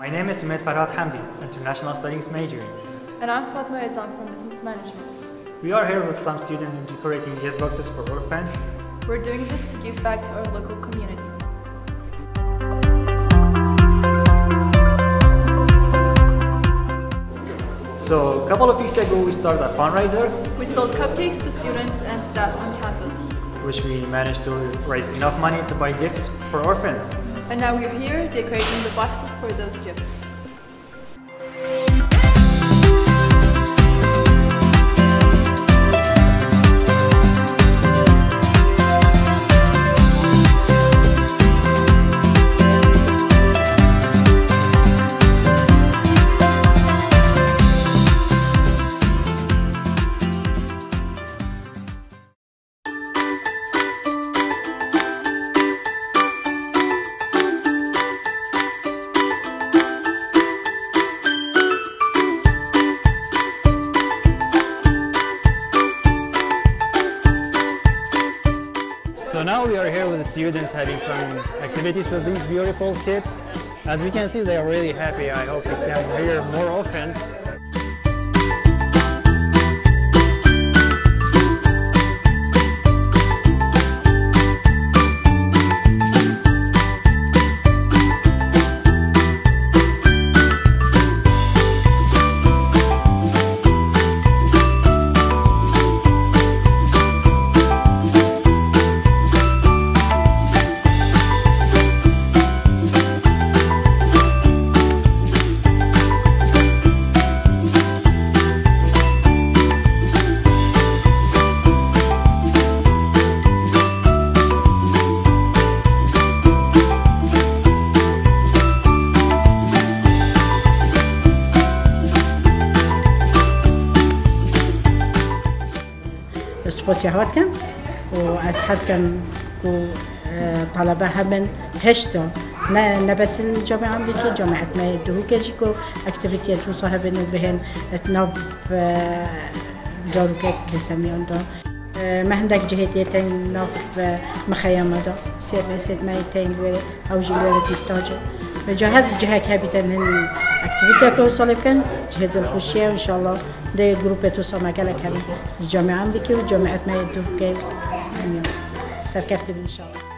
My name is Sumit Farhad Hamdi, International Studies majoring. And I'm Fatma Rezan from Business Management. We are here with some students decorating gift boxes for orphans. We're doing this to give back to our local community. So a couple of weeks ago we started a fundraiser We sold cupcakes to students and staff on campus. Which we managed to raise enough money to buy gifts for orphans. And now we're here decorating the boxes for those gifts. So now we are here with the students having some activities with these beautiful kids. As we can see, they are really happy. I hope we can here more often. سپاسی هات کن. و از حس کن کو آه، طلبه همین هشتا ئەس حەزکەم و طلبە هەبن هشتۆ نەبەسن جامع ئەمریکی جامعەتمە دووکەجی و ئەکتیڤیتێت و ساهبن و بهێن ناو زۆرکێک دار مهندك جهتين ناطف آه، مخيم هذا. سير سيد مايتين ولا أو جي الولد محتاجه جهد جهك هابتن هن أكتيفيتي كو كان جهد الخشية وإن شاء الله. ده جروب توصل مكالك هم الجامعة عندك والجامعة ما يدوب كي سر سركبت إن شاء الله.